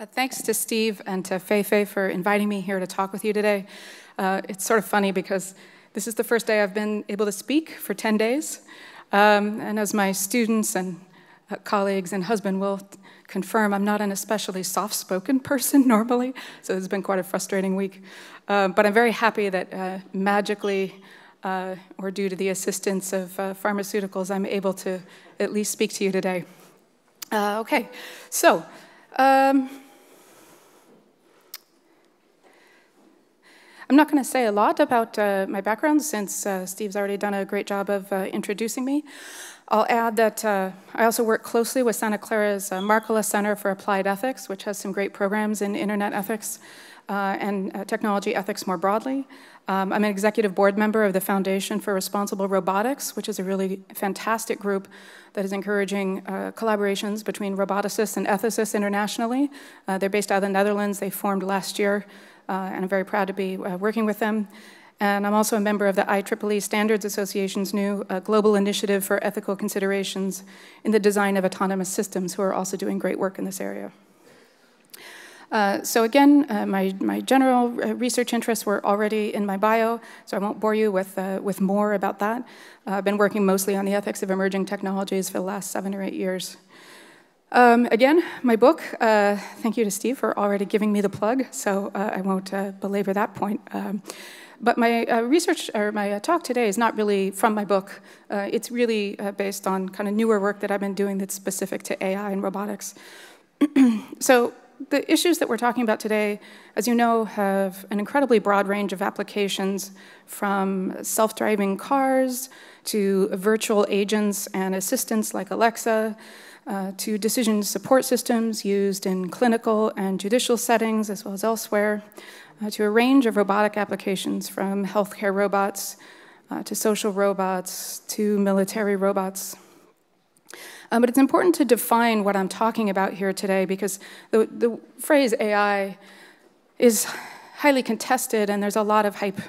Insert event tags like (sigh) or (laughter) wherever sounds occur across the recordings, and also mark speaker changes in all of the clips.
Speaker 1: Uh, thanks to Steve and to Feifei for inviting me here to talk with you today. Uh, it's sort of funny because this is the first day I've been able to speak for 10 days. Um, and as my students and uh, colleagues and husband will confirm, I'm not an especially soft spoken (laughs) person normally, so it's been quite a frustrating week. Uh, but I'm very happy that uh, magically, or due to the assistance of pharmaceuticals, I'm able to at least speak to you today. okay, so. Um, I'm not going to say a lot about uh, my background since uh, Steve's already done a great job of uh, introducing me. I'll add that uh, I also work closely with Santa Clara's uh, Markkula Center for Applied Ethics, which has some great programs in internet ethics uh, and technology ethics more broadly. Um, I'm an executive board member of the Foundation for Responsible Robotics, which is a really fantastic group that is encouraging collaborations between roboticists and ethicists internationally. they're based out of the Netherlands. They formed last year uh, and I'm very proud to be uh, working with them. And I'm also a member of the IEEE Standards Association's new uh, Global Initiative for Ethical Considerations in the Design of Autonomous Systems, who are also doing great work in this area. Uh, so again, uh, my, my general research interests were already in my bio, so I won't bore you with, uh, with more about that. I've been working mostly on the ethics of emerging technologies for the last seven or eight years. Um, again, my book, uh, thank you to Steve for already giving me the plug, so uh, I won't uh, belabor that point. Um, but my uh, research, or my uh, talk today is not really from my book. Uh, it's really based on kind of newer work that I've been doing that's specific to AI and robotics. (clears throat) so the issues that we're talking about today, as you know, have an incredibly broad range of applications from self-driving cars to virtual agents and assistants like Alexa, uh, to decision support systems used in clinical and judicial settings as well as elsewhere, uh, to a range of robotic applications from healthcare robots uh, to social robots to military robots. Um, but it's important to define what I'm talking about here today because the, the phrase AI is highly contested and there's a lot of hype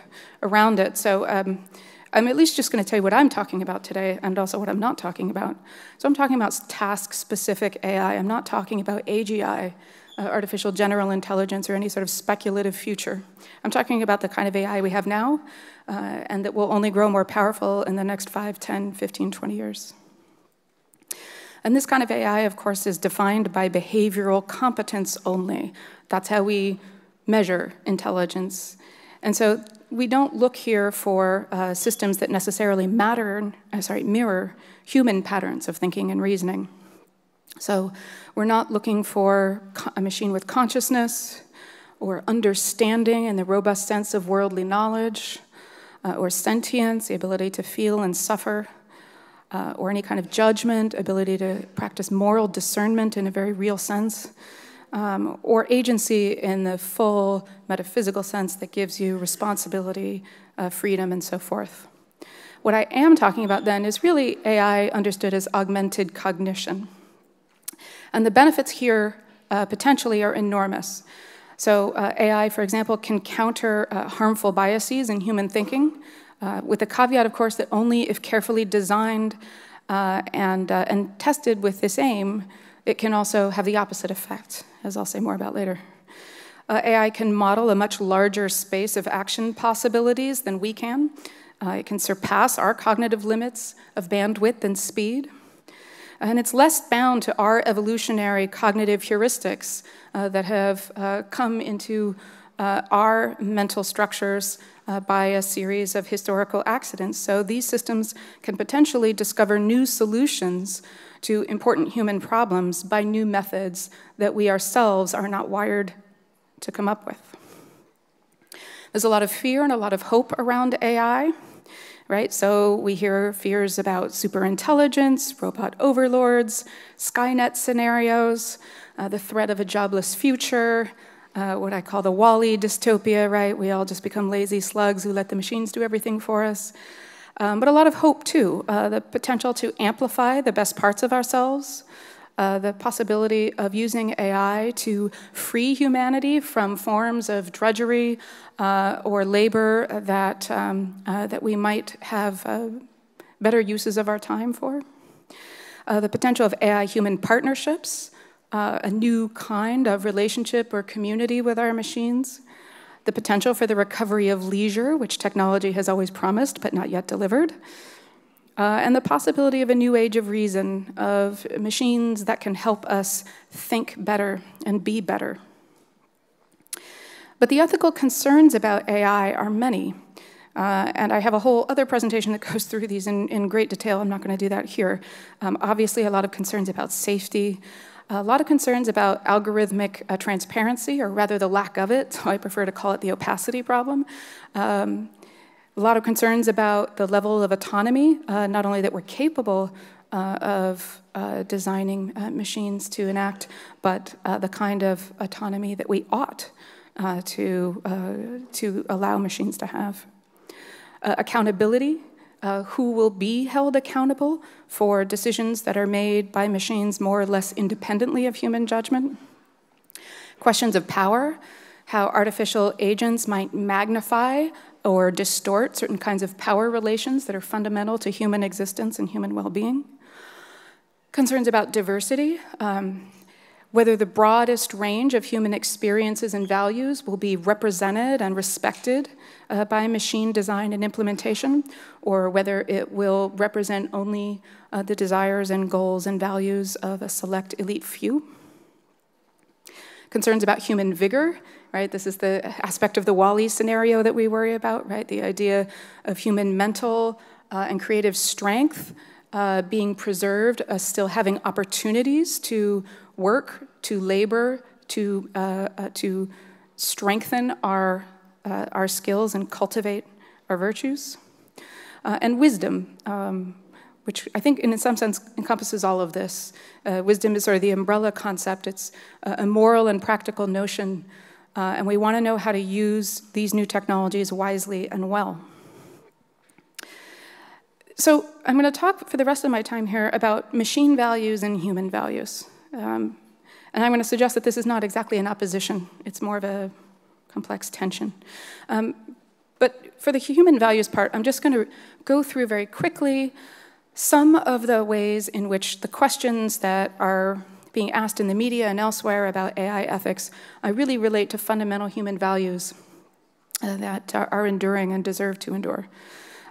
Speaker 1: around it. So um, I'm at least just going to tell you what I'm talking about today and also what I'm not talking about. So I'm talking about task-specific AI. I'm not talking about AGI, uh, artificial general intelligence, or any sort of speculative future. I'm talking about the kind of AI we have now uh, and that will only grow more powerful in the next 5, 10, 15, 20 years. And this kind of AI, of course, is defined by behavioral competence only. That's how we measure intelligence. And so we don't look here for uh, systems that necessarily matter, uh, sorry, mirror human patterns of thinking and reasoning. So we're not looking for a machine with consciousness or understanding in the robust sense of worldly knowledge uh, or sentience, the ability to feel and suffer, uh, or any kind of judgment, ability to practice moral discernment in a very real sense um, or agency in the full metaphysical sense that gives you responsibility, uh, freedom, and so forth. What I am talking about then is really AI understood as augmented cognition. And the benefits here uh, potentially are enormous. So, uh, AI, for example, can counter uh, harmful biases in human thinking, uh, with the caveat, of course, that only if carefully designed uh, and, and tested with this aim it can also have the opposite effect, as I'll say more about later. Uh, AI can model a much larger space of action possibilities than we can. Uh, it can surpass our cognitive limits of bandwidth and speed. And it's less bound to our evolutionary cognitive heuristics uh, that have uh, come into uh, our mental structures uh, by a series of historical accidents. So these systems can potentially discover new solutions to important human problems by new methods that we ourselves are not wired to come up with. There's a lot of fear and a lot of hope around AI, right? So we hear fears about superintelligence, robot overlords, Skynet scenarios, uh, the threat of a jobless future, uh, what I call the WALL-E dystopia, right? We all just become lazy slugs who let the machines do everything for us um, but a lot of hope too. Uh, the potential to amplify the best parts of ourselves, uh, the possibility of using AI to free humanity from forms of drudgery uh, or labor that, um, uh, that we might have uh, better uses of our time for. Uh, the potential of AI human partnerships, a new kind of relationship or community with our machines, the potential for the recovery of leisure, which technology has always promised but not yet delivered, uh, and the possibility of a new age of reason, of machines that can help us think better and be better. But the ethical concerns about AI are many. Uh, and I have a whole other presentation that (laughs) goes through these in, in great detail. I'm not going to do that here. Um, obviously, a lot of concerns about safety, a lot of concerns about algorithmic uh, transparency, or rather the lack of it, (laughs) so I prefer to call it the opacity problem. Um, a lot of concerns about the level of autonomy, uh, not only that we're capable uh, of uh, designing uh, machines to enact, but uh, the kind of autonomy that we ought to, to allow machines to have. accountability, who will be held accountable for decisions that are made by machines more or less independently of human judgment. Questions of power, how artificial agents might magnify or distort certain kinds of power relations that are fundamental to human existence and human well being. Concerns about diversity, um, whether the broadest range of human experiences and values will be represented and respected uh, by machine design and implementation, or whether it will represent only uh, the desires and goals and values of a select elite few. Concerns about human vigor, right? This is the aspect of the WALL-E scenario that we worry about, right? The idea of human mental uh, and creative strength uh, being preserved, uh, still having opportunities to work, to labor, to, uh, uh, to strengthen our, uh, our skills and cultivate our virtues. and wisdom, um, which I think in some sense encompasses all of this. Uh, wisdom is sort of the umbrella concept. It's a moral and practical notion, uh, and we want to know how to use these new technologies wisely and well. So I'm going to talk for the rest of my time here about machine values and human values. Um, and I'm going to suggest that this is not exactly an opposition. It's more of a complex tension. Um, but for the human values part, I'm just going to go through very quickly some of the ways in which the questions that are being asked in the media and elsewhere about AI ethics I really relate to fundamental human values uh, that are, enduring and deserve to endure.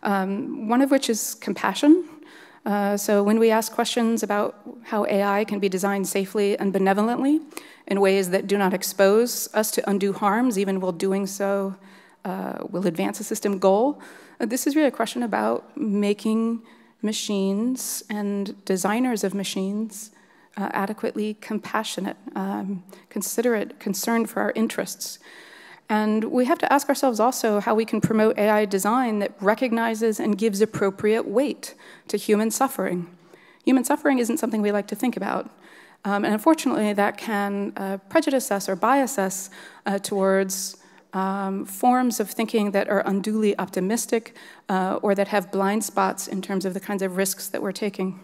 Speaker 1: Um, one of which is compassion. Uh, so when we ask questions about how AI can be designed safely and benevolently in ways that do not expose us to undue harms, even while doing so uh, will advance a system goal, uh, this is really a question about making machines and designers of machines uh, adequately compassionate, um, considerate, concerned for our interests. And we have to ask ourselves also how we can promote AI design that recognizes and gives appropriate weight to human suffering. Human suffering isn't something we like to think about. Um, and unfortunately, that can uh, prejudice us or bias us uh, towards um, forms of thinking that are unduly optimistic uh, or that have blind spots in terms of the kinds of risks that we're taking.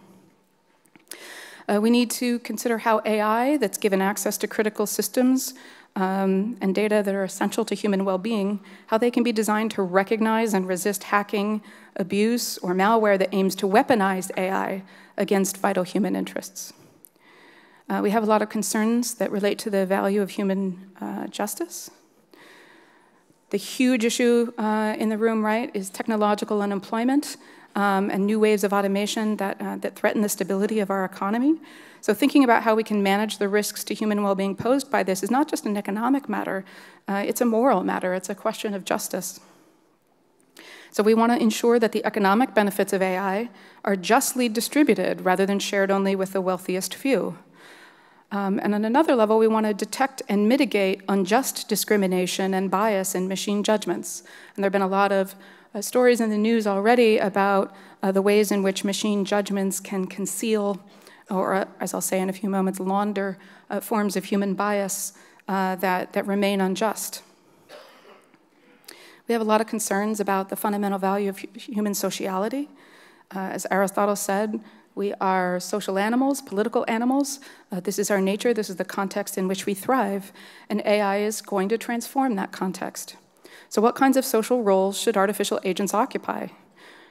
Speaker 1: Uh, we need to consider how AI, that's given access to critical systems um, and data that are essential to human well being, how they can be designed to recognize and resist hacking, abuse, or malware that aims to weaponize AI against vital human interests. Uh, we have a lot of concerns that relate to the value of human uh, justice. The huge issue uh, in the room, right, is technological unemployment um, and new waves of automation that, uh, that threaten the stability of our economy. So thinking about how we can manage the risks to human well-being posed by this is not just an economic matter, uh, it's a moral matter, it's a question of justice. So we want to ensure that the economic benefits of AI are justly distributed rather than shared only with the wealthiest few. Um, and on another level, we want to detect and mitigate unjust discrimination and bias in machine judgments. And there have been a lot of uh, stories in the news already about uh, the ways in which machine judgments can conceal, or uh, as I'll say in a few moments, launder uh, forms of human bias uh, that, that remain unjust. We have a lot of concerns about the fundamental value of human sociality. Uh, as Aristotle said, we are social animals, political animals. Uh, this is our nature, this is the context in which we thrive, and AI is going to transform that context. So, what kinds of social roles should artificial agents occupy?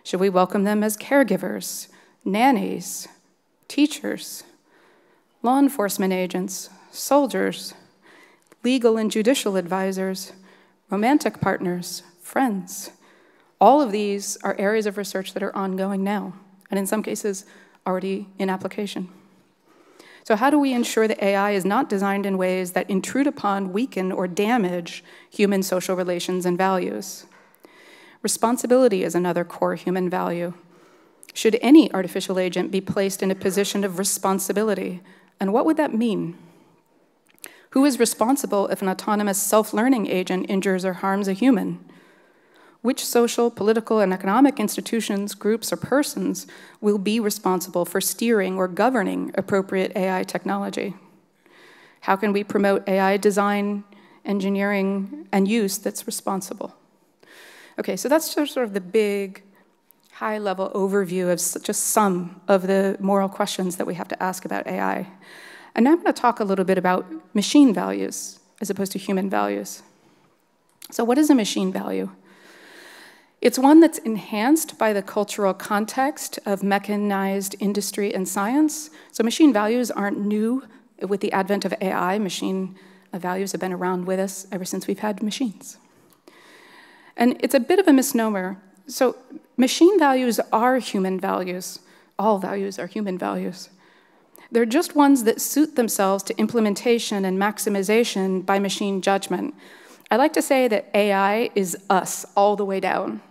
Speaker 1: Should we welcome them as caregivers, nannies, teachers? law enforcement agents, soldiers, legal and judicial advisors, romantic partners, friends. All of these are areas of research that are ongoing now, and in some cases, already in application. So, how do we ensure that AI is not designed in ways that intrude upon, weaken, or damage human social relations and values? Responsibility is another core human value. Should any artificial agent be placed in a position of responsibility? And what would that mean? Who is responsible if an autonomous self learning agent injures or harms a human? Which social, political, and economic institutions, groups, or persons will be responsible for steering or governing appropriate AI technology? How can we promote AI design, engineering, and use that's responsible? Okay, so that's sort of the big, high level overview of just some of the moral questions that we have to ask about AI. And now I'm going to talk a little bit about machine values as opposed to human values. So, what is a machine value? It's one that's enhanced by the cultural context of mechanized industry and science. So, machine values aren't new with the advent of AI. Machine values have been around with us ever since we've had machines. And it's a bit of a misnomer. So, machine values are human values. All values are human values. They're just ones that suit themselves to implementation and maximization by machine judgment. I like to say that AI is us all the way down,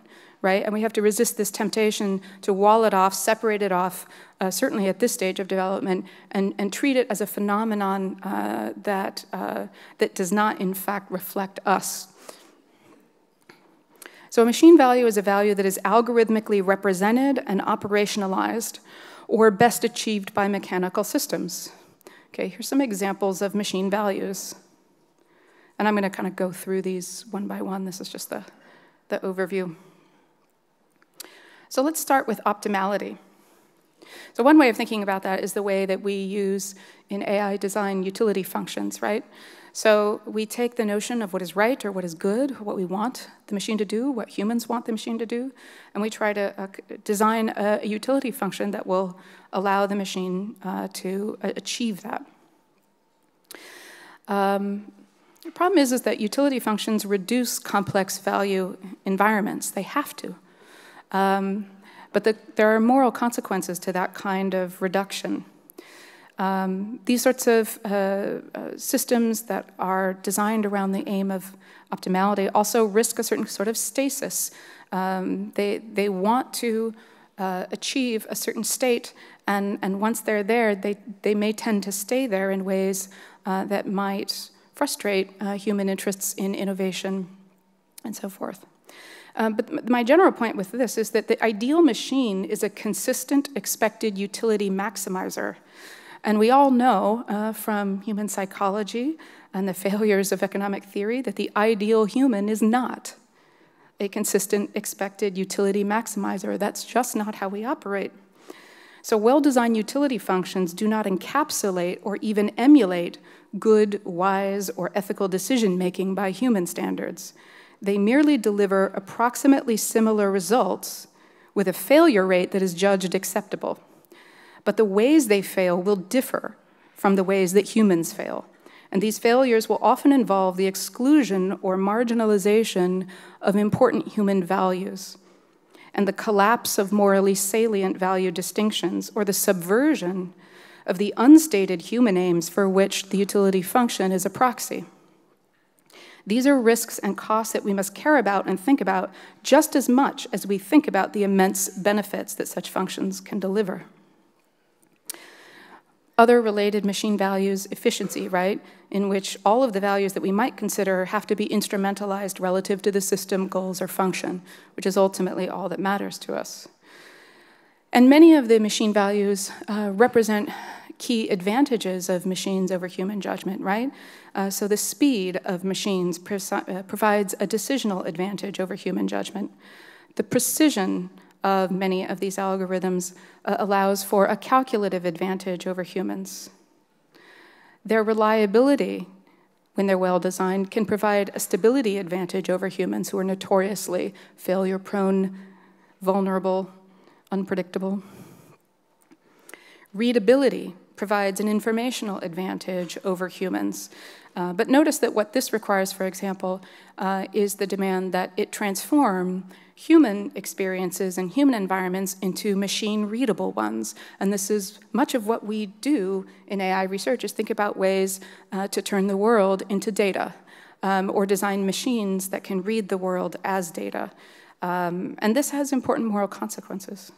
Speaker 1: right? And we have to resist this temptation to wall it off, separate it off, uh, certainly at this stage of development, and, and treat it as a phenomenon uh, that, uh, that does not, in fact, reflect us. So a machine value is a value that is algorithmically represented and operationalized or best achieved by mechanical systems. Okay, here's some examples of machine values. And I'm going to kind of go through these one by one. This is just the, the overview. So let's start with optimality. So one way of thinking about that is the way that we use in AI design utility functions, right? So we take the notion of what is right or what is good, what we want the machine to do, what humans want the machine to do, and we try to uh, design a, utility function that will allow the machine uh, to uh, achieve that. Um, the problem is, is that utility functions reduce complex value environments. They have to. Um, but the, there are moral consequences to that kind of reduction. Um, these sorts of uh, uh, systems that are designed around the aim of optimality also risk a certain sort of stasis. Um, they, they want to uh, achieve a certain state, and, and once they're there, they, they may tend to stay there in ways uh, that might frustrate uh, human interests in innovation and so forth. Um, but my general point with this is that the ideal machine is a consistent expected utility maximizer. And we all know uh, from human psychology and the failures of economic theory that the ideal human is not a consistent expected utility maximizer. That's just not how we operate. So, well designed utility functions do not encapsulate or even emulate good, wise, or ethical decision making by human standards. They merely deliver approximately similar results with a failure rate that is judged acceptable but the ways they fail will differ from the ways that humans fail. And these failures will often involve the exclusion or marginalization of important human values and the collapse of morally salient value distinctions or the subversion of the unstated human aims for which the utility function is a proxy. These are risks and costs that we must care about and think about just as much as we think about the immense benefits that such functions can deliver. Other related machine values, efficiency, right, in which all of the values that we might consider have to be instrumentalized relative to the system goals or function, which is ultimately all that matters to us. And many of the machine values uh, represent key advantages of machines over human judgment, right? Uh, so the speed of machines uh, provides a decisional advantage over human judgment. The precision of many of these algorithms uh, allows for a calculative advantage over humans. Their reliability, when they're well designed, can provide a stability advantage over humans who are notoriously failure prone, vulnerable, unpredictable. Readability provides an informational advantage over humans. Uh, but notice that what this requires, for example, uh, is the demand that it transform human experiences and human environments into machine readable ones. And this is much of what we do in AI research is think about ways uh, to turn the world into data um, or design machines that can read the world as data. Um, and this has important moral consequences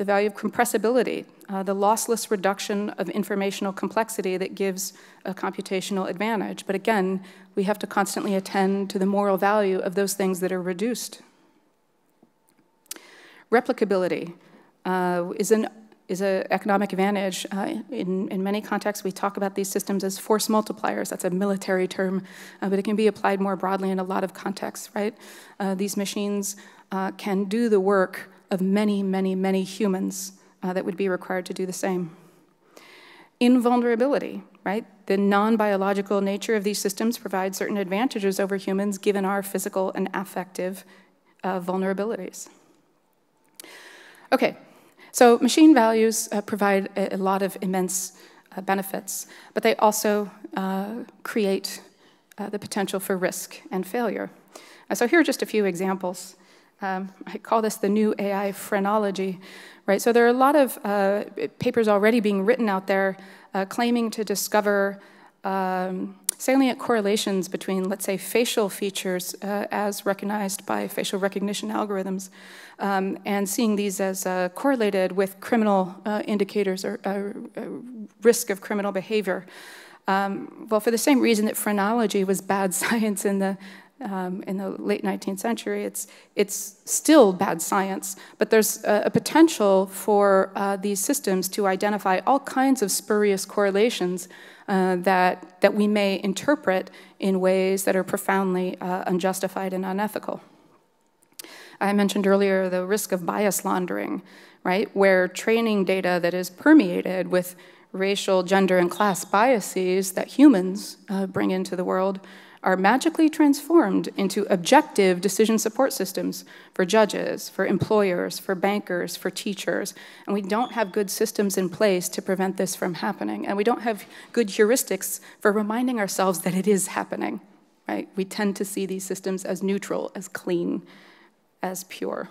Speaker 1: the value of compressibility, uh, the lossless reduction of informational complexity that gives a computational advantage. But again, we have to constantly attend to the moral value of those things that are reduced. Replicability uh, is an is an economic advantage. Uh, in, in many contexts, we talk about these systems as force multipliers. That's a military term, uh, but it can be applied more broadly in a lot of contexts, right? Uh, these machines uh, can do the work of many, many, many humans uh, that would be required to do the same. Invulnerability, right? The non biological nature of these systems provides certain advantages over humans given our physical and affective uh, vulnerabilities. Okay, so machine values uh, provide a, a, lot of immense uh, benefits, but they also uh, create uh, the potential for risk and failure. Uh, so here are just a few examples. Um, I call this the new AI phrenology, right? So there are a lot of uh, papers already being written out there uh, claiming to discover um, salient correlations between, let's say, facial features uh, as recognized by facial recognition algorithms, um, and seeing these as uh, correlated with criminal uh, indicators or uh, risk of criminal behavior. Um, well, for the same reason that phrenology was bad (laughs) science in the um, in the late 19th century. It's, it's still bad science, but there's a, a potential for uh, these systems to identify all kinds of spurious correlations uh, that, that we may interpret in ways that are profoundly uh, unjustified and unethical. I mentioned earlier the risk of bias laundering, right, where training data that is permeated with racial, gender, and class biases that humans uh, bring into the world are magically transformed into objective decision support systems for judges, for employers, for bankers, for teachers. And we don't have good systems in place to prevent this from happening. And we don't have good heuristics for reminding ourselves that it is happening. Right? We tend to see these systems as neutral, as clean, as pure.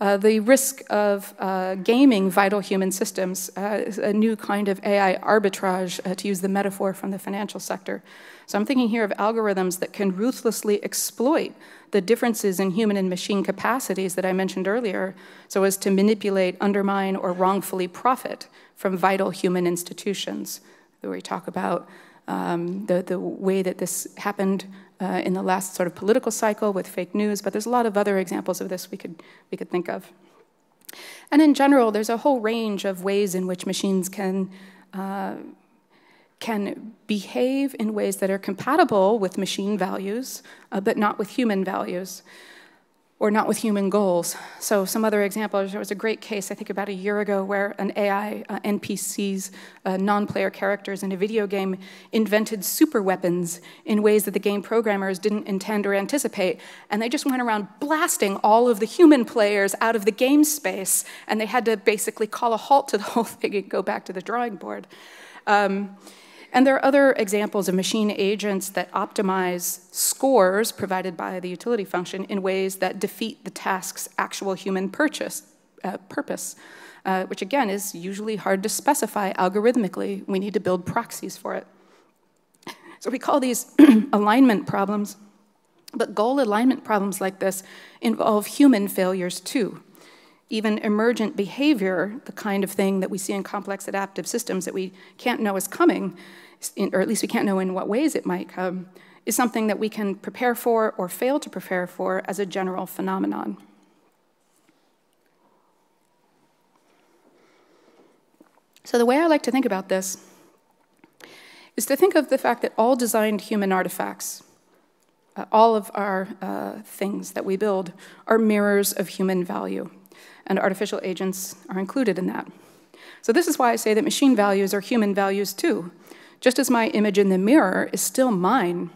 Speaker 1: Uh, the risk of uh, gaming vital human systems uh, is a new kind of AI arbitrage, uh, to use the metaphor from the financial sector. So I'm thinking here of algorithms that can ruthlessly exploit the differences in human and machine capacities that I mentioned earlier, so as to manipulate, undermine, or wrongfully profit from vital human institutions. Where we talk about um, the, the way that this happened uh, in the last sort of political cycle with fake news, but there's a lot of other examples of this we could, we could think of. And in general, there's a whole range of ways in which machines can, uh, can behave in ways that are compatible with machine values, uh, but not with human values or not with human goals. So some other examples, there was a great case, I think about a year ago, where an AI uh, NPCs, uh, non-player characters in a video game, invented super weapons in ways that the game programmers didn't intend or anticipate. And they just went around blasting all of the human players out of the game space, and they had to basically call a halt to the (laughs) whole thing and go back to the drawing board. Um, and there are other examples of machine agents that optimize scores provided by the utility function in ways that defeat the task's actual human purchase, uh, purpose, uh, which again is usually hard to specify algorithmically. We need to build proxies for it. So we call these (clears throat) alignment problems, but goal alignment problems like this involve human failures too. Even emergent behavior, the kind of thing that we see in complex adaptive systems that we can't know is coming, or at least we can't know in what ways it might come, is something that we can prepare for or fail to prepare for as a general phenomenon. So, the way I like to think about this is to think of the fact that all designed human artifacts, uh, all of our uh, things that we build, are mirrors of human value, and artificial agents are included in that. So, this is why I say that machine values are human values too. Just as my image in the mirror is still mine,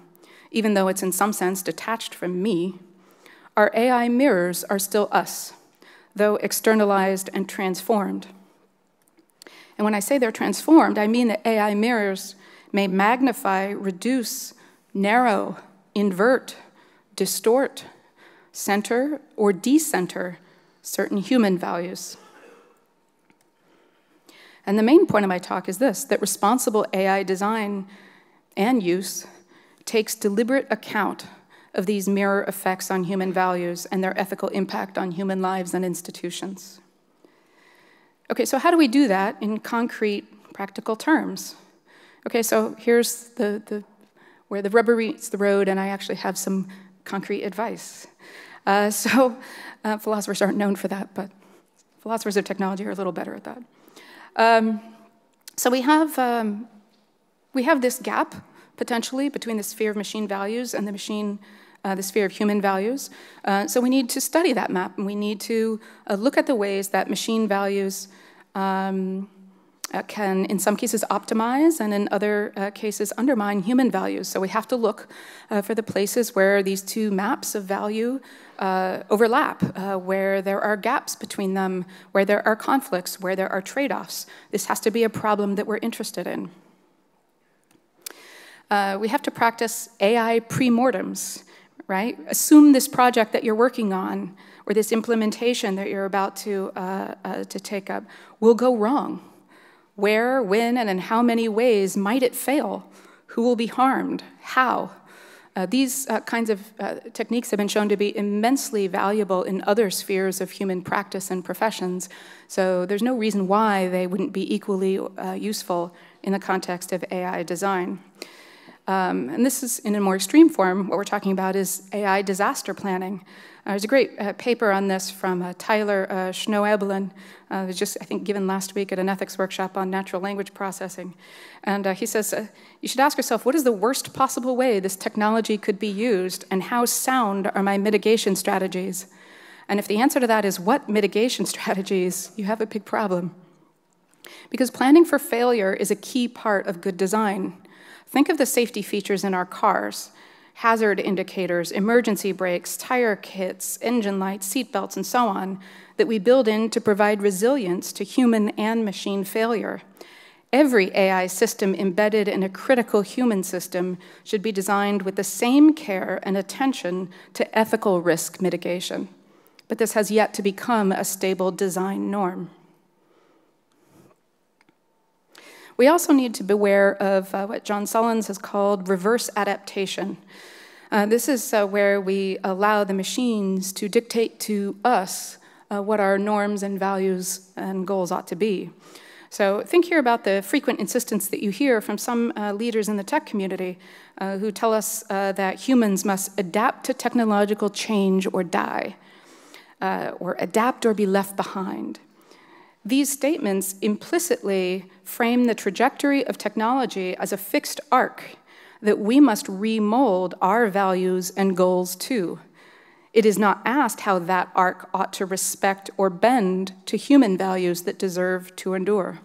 Speaker 1: even though it's in some sense detached from me, our AI mirrors are still us, though externalized and transformed. And when I say they're transformed, I mean that AI mirrors may magnify, reduce, narrow, invert, distort, center, or decenter certain human values. And the main point of my talk is this that responsible AI design and use takes deliberate account of these mirror effects on human values and their ethical impact on human lives and institutions. Okay, so how do we do that in concrete, practical terms? Okay, so here's the, the where the rubber meets the road, and I actually have some concrete advice. Uh, (laughs) so, uh, philosophers aren't known for that, but philosophers of technology are a little better at that. Um, so we have um, we have this gap potentially between the sphere of machine values and the machine uh, the sphere of human values. Uh, so we need to study that map, and we need to uh, look at the ways that machine values um, uh, can, in some cases, optimize, and in other uh, cases, undermine human values. So we have to look uh, for the places where these two maps of value overlap, where there are gaps between them, where there are conflicts, where there are trade-offs. This has to be a problem that we're interested in. we have to practice AI pre-mortems right? Assume this project that you're working on or this implementation that you're about to, uh, uh, to take up will go wrong. Where, when, and in how many ways might it fail? Who will be harmed? How? Uh, these uh, kinds of uh, techniques have been shown to be immensely valuable in other spheres of human practice and professions, so there's no reason why they wouldn't be equally uh, useful in the context of AI design. Um, and this is in a more extreme form. What we're talking about is AI disaster planning. Uh, there's a great uh, paper on this from uh, Tyler uh, Schnoebelen. Uh, it was just, I think, given last week at an ethics workshop on natural language processing. And uh, he says, uh, you should ask yourself, what is the worst possible way this technology could be used, and how sound are my mitigation strategies? And if the answer to that is what mitigation (laughs) strategies, you have a big problem. Because planning for failure is a key part of good design. Think of the safety features in our cars hazard indicators, emergency brakes, tire kits, engine lights, seat belts, and so on that we build in to provide resilience to human and machine failure. Every AI system embedded in a critical human system should be designed with the same care and attention to ethical risk mitigation. But this has yet to become a stable design norm. We also need to beware of uh, what John Sullins has called reverse adaptation. Uh, this is uh, where we allow the machines to dictate to us uh, what our norms and values and goals ought to be. So think here about the frequent insistence that you hear from some uh, leaders in the tech community uh, who tell us that humans must adapt to technological change or die, or adapt or be left behind. These statements implicitly frame the trajectory of technology as a fixed arc that we must remold our values and goals to. It is not asked how that arc ought to respect or bend to human values that deserve to endure.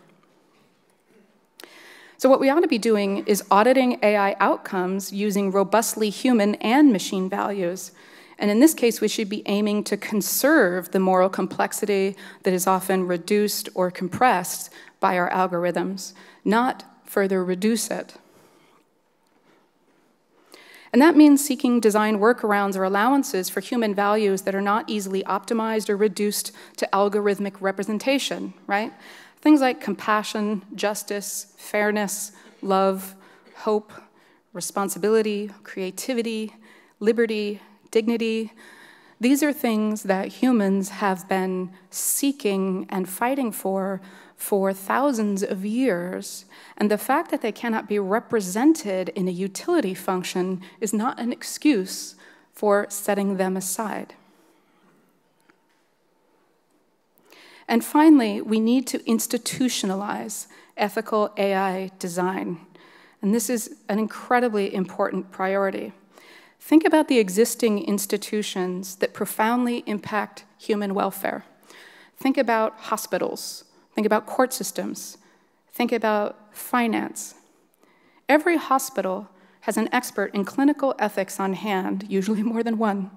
Speaker 1: So, what we ought to be doing is auditing AI outcomes using robustly human and machine values and in this case, we should be aiming to conserve the moral complexity that is often reduced or compressed by our algorithms, not further reduce it. And that means seeking design workarounds or allowances for human values that are not easily optimized or reduced to algorithmic representation, right? Things like compassion, justice, fairness, love, hope, responsibility, creativity, liberty, dignity. These are things that humans have been seeking and fighting for for thousands of years. And the fact that they cannot be represented in a utility function is not an excuse for setting them aside. And finally, we need to institutionalize ethical AI design. And this is an incredibly important priority. Think about the existing institutions that profoundly impact human welfare. Think about hospitals. Think about court systems. Think about finance. Every hospital has an expert in clinical ethics on hand, usually more than one,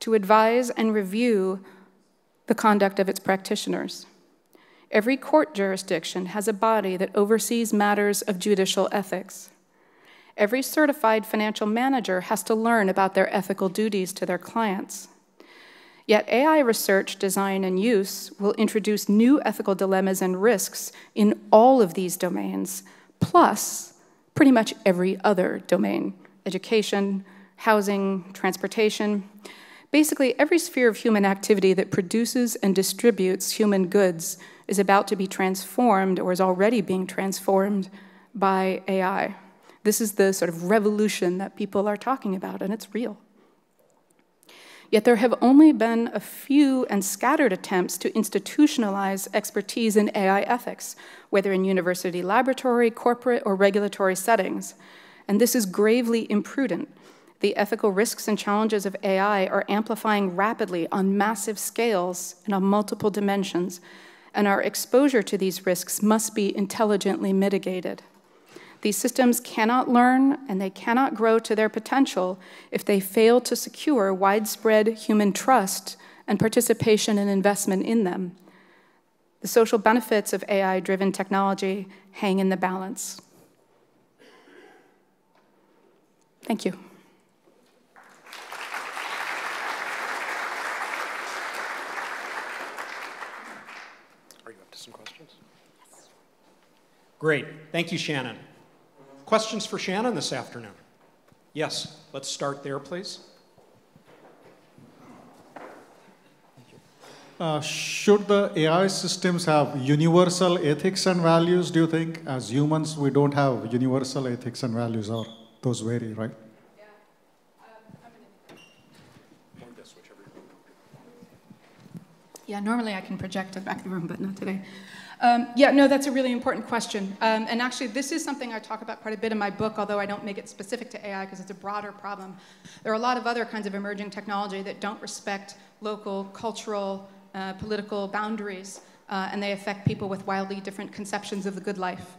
Speaker 1: to advise and review the conduct of its practitioners. Every court jurisdiction has a body that oversees matters of judicial ethics. Every certified financial manager has to learn about their ethical duties to their clients. Yet AI research, design, and use will introduce new ethical dilemmas and risks in all of these domains, plus pretty much every other domain education, housing, transportation. Basically, every sphere of human activity that produces and distributes human goods is about to be transformed or is already being transformed by AI. This is the sort of revolution that people are talking about, and it's real. Yet there have only been a few and scattered attempts to institutionalize expertise in AI ethics, whether in university laboratory, corporate, or regulatory settings. And this is gravely imprudent. The ethical risks and challenges of AI are amplifying rapidly on massive scales and on multiple dimensions, and our exposure to these risks must be intelligently mitigated. These systems cannot learn and they cannot grow to their potential if they fail to secure widespread human trust and participation and investment in them. The social benefits of AI driven technology hang in the balance. Thank you.
Speaker 2: Are you up to some questions?
Speaker 3: Great. Thank you, Shannon. Questions for Shannon this afternoon? Yes, let's start there, please.
Speaker 4: Uh, should the AI systems have universal ethics and values, do you think? As humans, we don't have universal ethics and values, or those vary, right?
Speaker 1: Yeah, normally I can project it back of the room, but not today. Um, yeah, no, that's a really important question. Um, and actually, this is something I talk about quite a bit in my book, although I don't make it specific to AI because it's a broader problem. There are a lot of other kinds of emerging technology that don't respect local, cultural, uh, political boundaries, uh, and they affect people with wildly different conceptions of the good life.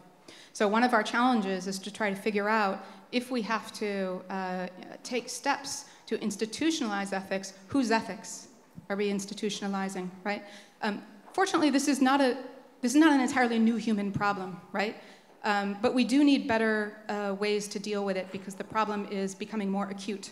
Speaker 1: So one of our challenges is to try to figure out if we have to uh, take steps to institutionalize ethics, whose ethics are we institutionalizing, right? Um, fortunately, this is not a this is not an entirely new human problem, right? Um, but we do need better uh, ways to deal with it because the problem is becoming more acute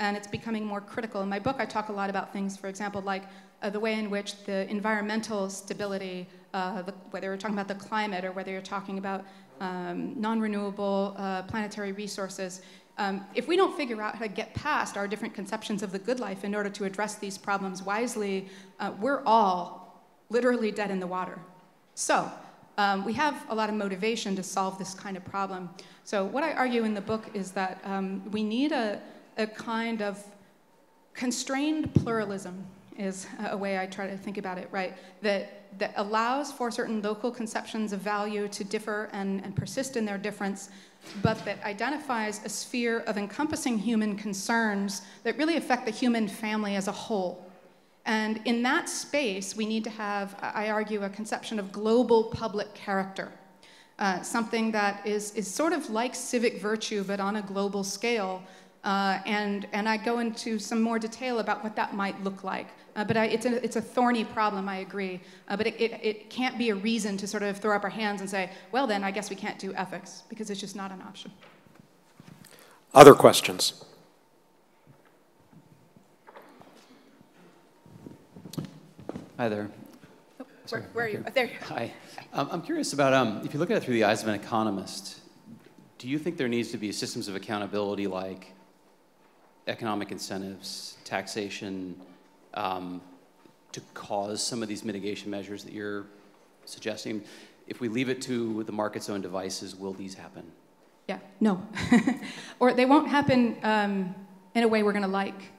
Speaker 1: and it's becoming more critical. In my book, I talk a lot about things, for example, like uh, the way in which the environmental stability, uh, the, whether you're talking about the climate or whether you're talking about um, non renewable uh, planetary resources, um, if we don't figure out how to get past our different conceptions of the good life in order to address these problems wisely, uh, we're all literally dead in the water. So um, we have a lot of motivation to solve this kind of problem. So what I argue in the book is that um, we need a, a kind of constrained pluralism is a way I try to think about it, right? That, that allows for certain local conceptions of value to differ and, and persist in their difference, but that identifies a sphere of encompassing human concerns that really affect the human family as a whole. And in that space, we need to have, I argue, a conception of global public character. Uh, something that is, is sort of like civic virtue, but on a global scale. Uh, and, and I go into some more detail about what that might look like. Uh, but I, it's, a, it's a thorny problem, I agree. Uh, but it, it, it can't be a reason to sort of throw up our hands and say, well, then I guess we can't do ethics, because it's just not an option.
Speaker 2: Other questions?
Speaker 5: Hi there.
Speaker 1: Oh, where, where, are you? Oh, there you
Speaker 5: Hi. Um, I'm curious about um, if you look at it through the eyes of an economist, do you think there needs to be systems of accountability like economic incentives, taxation, um, to cause some of these mitigation measures that you're suggesting? If we leave it to the market's own devices, will these happen?
Speaker 1: Yeah, no. (laughs) or they won't happen um, in a way we're going to like.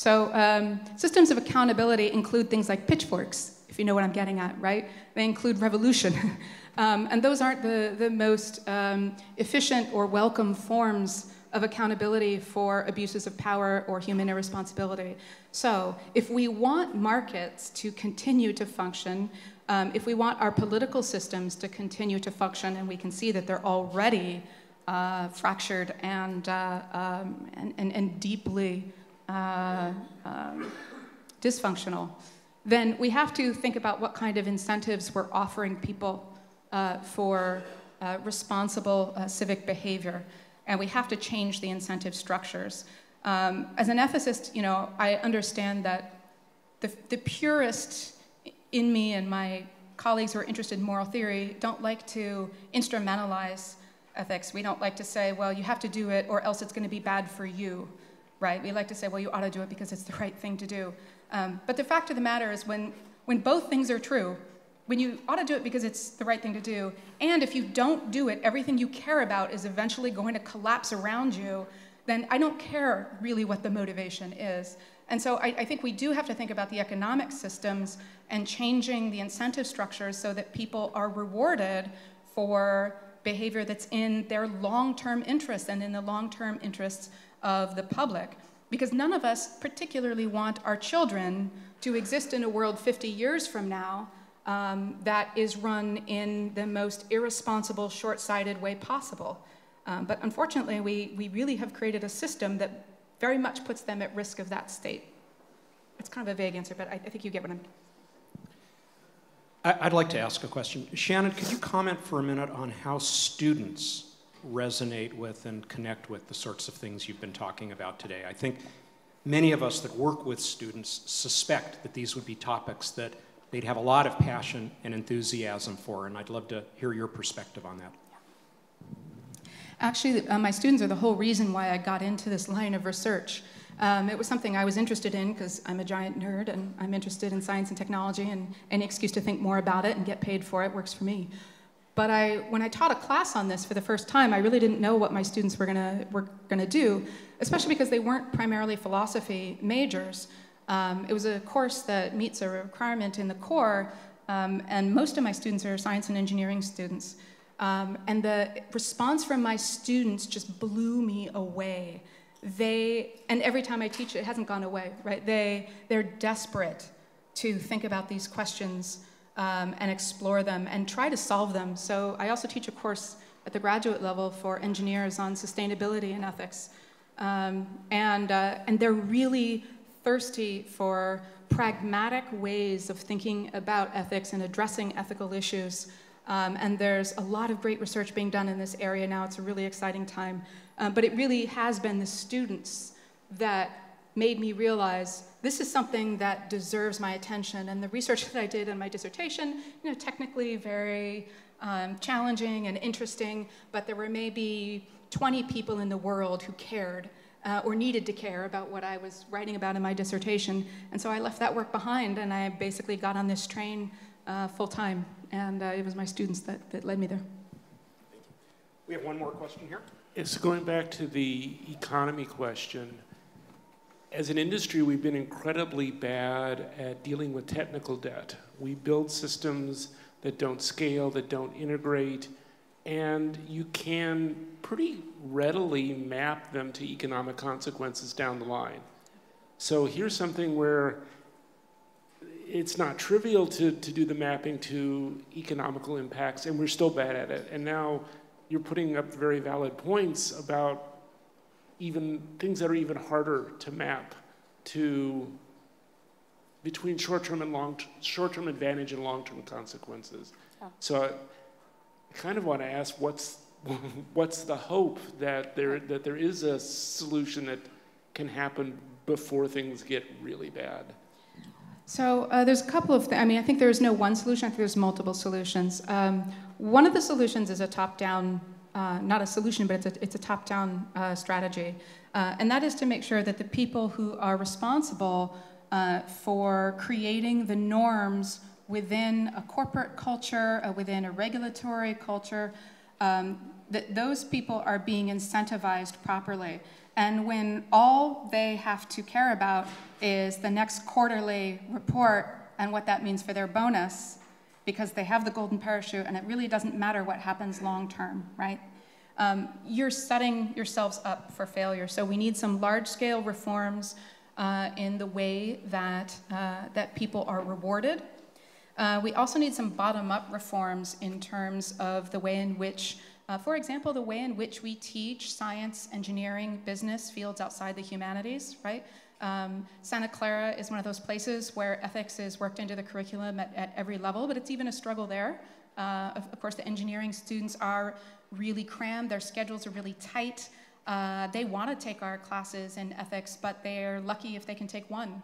Speaker 1: So um, systems of accountability include things like pitchforks, if you know what I'm getting at, right? They include revolution. (laughs) um, and those aren't the, the most um, efficient or welcome forms of accountability for abuses of power or human irresponsibility. So if we want markets to continue to function, um, if we want our political systems to continue to function, and we can see that they're already uh, fractured and, uh, um, and, and, and deeply uh, um, dysfunctional. then we have to think about what kind of incentives we're offering people uh, for uh, responsible uh, civic behavior. And we have to change the incentive structures. Um, as an ethicist, you know, I understand that the, the purist in me and my colleagues who are interested in moral theory don't like to instrumentalize ethics. We don't like to say, well, you have to do it or else it's going to be bad for you, right? We like to say, well, you ought to do it because it's the right thing to do. Um, but the fact of the matter is, when, when both things are true, when you ought to do it because it's the right thing to do, and if you don't do it, everything you care about is eventually going to collapse around you, then I don't care really what the motivation is. And so I, I, think we do have to think about the economic systems and changing the incentive structures so that people are rewarded for behavior that's in their long-term interests and in the long-term interests of the public. Because none of us particularly want our children to exist in a world 50 years from now um, that is run in the most irresponsible, short-sighted way possible. Um, but unfortunately, we, we really have created a system that very much puts them at risk of that state. It's kind of a vague answer, but I, I think you get what I'm
Speaker 3: I'd like to ask a question. Shannon, could you comment for a minute on how students resonate with and connect with the sorts of things you've been talking about today? I think many of us that work with students suspect that these would be topics that they'd have a lot of passion and enthusiasm for, and I'd love to hear your perspective on that.
Speaker 1: Actually, uh, my students are the whole reason why I got into this line of research. Um, it was something I was interested in because I'm a giant nerd and I'm interested in science and technology, and any excuse to think more about it and get paid for it works for me. But I, when I taught a class on this for the first time, I really didn't know what my students were gonna, were gonna do, especially because they weren't primarily philosophy majors. Um, it was a course that meets a requirement in the core, um, and most of my students are science and engineering students. Um, and the response from my students just blew me away they, and every time I teach it, it hasn't gone away, right? They, they're desperate to think about these questions um, and explore them and try to solve them. So I also teach a course at the graduate level for engineers on sustainability and ethics. Um, and, uh, and they're really thirsty for pragmatic ways of thinking about ethics and addressing ethical issues. Um, and there's a lot of great research being done in this area now. It's a really exciting time. Um, but it really has been the students that made me realize this is something that deserves my attention. And the research (laughs) that I did in my dissertation, you know, technically very um, challenging and interesting, but there were maybe 20 people in the world who cared uh, or needed to care about what I was writing about in my dissertation. And so I left that work behind and I basically got on this train uh, full time. And uh, it was my students that, that led me there.
Speaker 3: We have one more question here.
Speaker 6: It's going back to the economy question. As an industry, we've been incredibly bad at dealing with technical debt. We build systems that don't scale, that don't integrate, and you can pretty readily map them to economic consequences down the line. So here's something where it's not trivial to, to do the mapping to economical impacts, and we're still bad at it. And now you're putting up very valid points about even things that are even harder to map to between short-term and long short-term advantage and long-term consequences. Oh. So I kind of want to ask what's (laughs) what's the hope that there that there is a solution that can happen before things get really bad?
Speaker 1: So uh, there's a couple of things. I mean, I think there's no one solution. I think there's multiple solutions. Um, one of the solutions is a top-down, uh, not a solution, but it's a, it's a top-down uh, strategy. Uh, and that is to make sure that the people who are responsible uh, for creating the norms within a corporate culture, uh, within a regulatory culture, um, that those people are being incentivized properly. And when all they have to care about is the next quarterly report and what that means for their bonus, because they have the golden parachute and it really doesn't matter what happens long term, right? Um, you're setting yourselves up for failure. So we need some large scale reforms uh, in the way that, uh, that people are rewarded. Uh, we also need some bottom up reforms in terms of the way in which Uh, for example, the way in which we teach science, engineering, business fields outside the humanities, right? Um, Santa Clara is one of those places where ethics is worked into the curriculum at, at every level, but it's even a struggle there. Uh, of, of, course, the engineering students are really crammed, their schedules are really tight. Uh, they want to take our classes in ethics, but they're lucky if they can take one.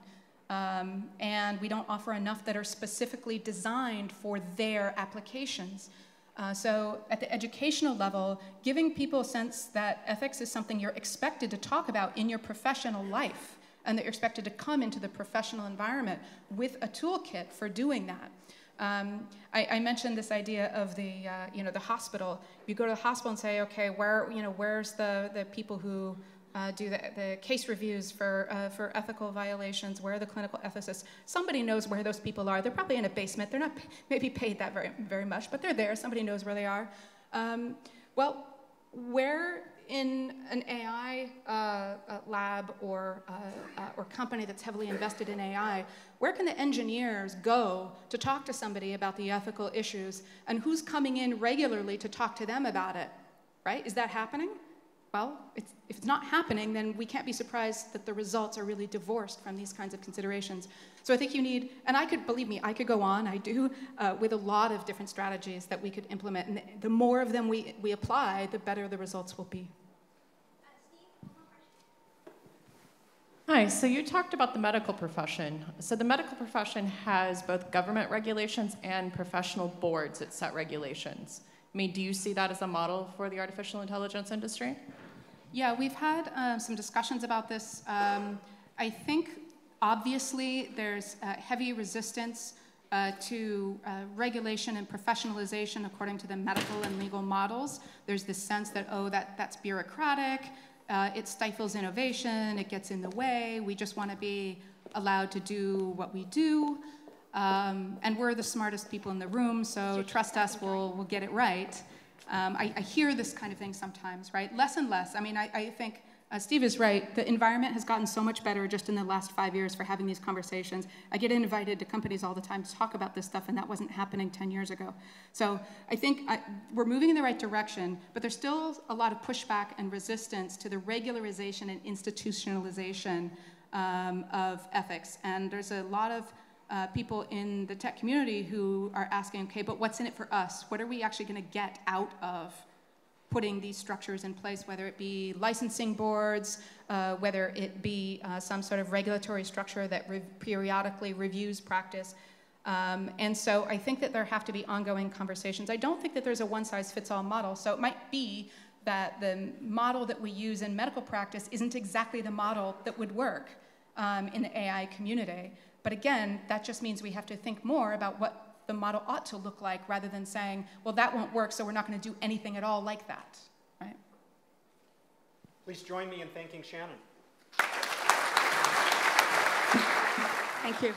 Speaker 1: Um, and we don't offer enough that are specifically designed for their applications. Uh, so, at the educational level, giving people a sense that ethics is something you're expected to talk about in your professional life and that you're expected to come into the professional environment with a toolkit for doing that. Um, I, I, mentioned this idea of the, uh, you know, the hospital. You go to the hospital and say, okay, where, you know, where's the, the people who uh, do the, the, case reviews for, uh, for ethical violations, where are the clinical ethicists? Somebody knows where those people are. They're probably in a basement. They're not maybe paid that very, very much, but they're there. Somebody knows where they are. Um, well, where in an AI uh, uh, lab or, uh, uh, or company that's heavily invested in AI, where can the engineers go to talk to somebody about the ethical issues? And who's coming in regularly to talk to them about it? Right? Is that happening? Well, it's, if it's not happening, then we can't be surprised that the results are really divorced from these kinds of considerations. So I think you need, and I could, believe me, I could go on, I do, uh, with a lot of different strategies that we could implement. And the more of them we, we apply, the better the results will be.
Speaker 7: Hi, so you talked about the medical profession. So the medical profession has both government regulations and professional boards that set regulations. I mean, do you see that as a model for the artificial intelligence industry?
Speaker 1: Yeah, we've had uh, some discussions about this. Um, I think obviously there's uh, heavy resistance uh, to uh, regulation and professionalization according to the medical and legal models. There's this sense that, oh, that, that's bureaucratic, uh, it stifles innovation, it gets in the way, we just want to be allowed to do what we do. Um, and we're the smartest people in the room, so trust us, we'll, we'll get it right. Um, I, I, hear this kind of thing sometimes, right? Less and less. I mean, I, I think uh, Steve is right. The environment has gotten so much better just in the last five years for having these conversations. I get invited to companies all the time to talk about this stuff, and that wasn't happening 10 years ago. So I think I, we're moving in the right direction, but there's still a lot of pushback and resistance to the regularization and institutionalization um, of ethics. And there's a lot of uh, people in the tech community who are asking, okay, but what's in it for us? What are we actually going to get out of putting these structures in place, whether it be licensing boards, uh, whether it be uh, some sort of regulatory structure that re periodically reviews practice. Um, and so I think that there have to be ongoing conversations. I don't think that there's a one size fits all model. So it might be that the model that we use in medical practice isn't exactly the model that would work um, in the AI community. But again, that just means we have to think more about what the model ought to look like rather than saying, well, that won't work, so we're not going to do anything at all like that. Right?
Speaker 3: Please join me in thanking Shannon.
Speaker 1: Thank you.